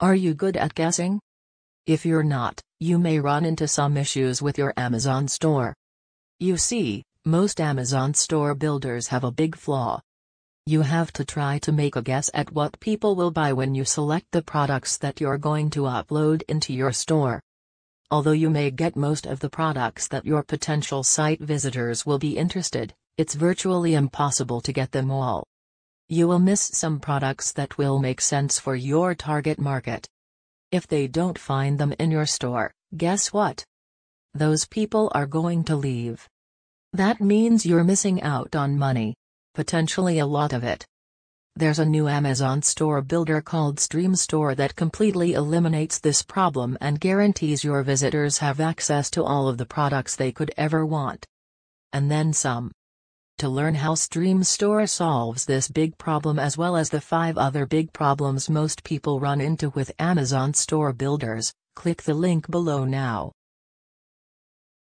Are you good at guessing? If you're not, you may run into some issues with your Amazon store. You see, most Amazon store builders have a big flaw. You have to try to make a guess at what people will buy when you select the products that you're going to upload into your store. Although you may get most of the products that your potential site visitors will be interested, it's virtually impossible to get them all. You will miss some products that will make sense for your target market. If they don't find them in your store, guess what? Those people are going to leave. That means you're missing out on money. Potentially a lot of it. There's a new Amazon store builder called Stream Store that completely eliminates this problem and guarantees your visitors have access to all of the products they could ever want. And then some. To learn how Stream Store solves this big problem as well as the 5 other big problems most people run into with Amazon store builders, click the link below now.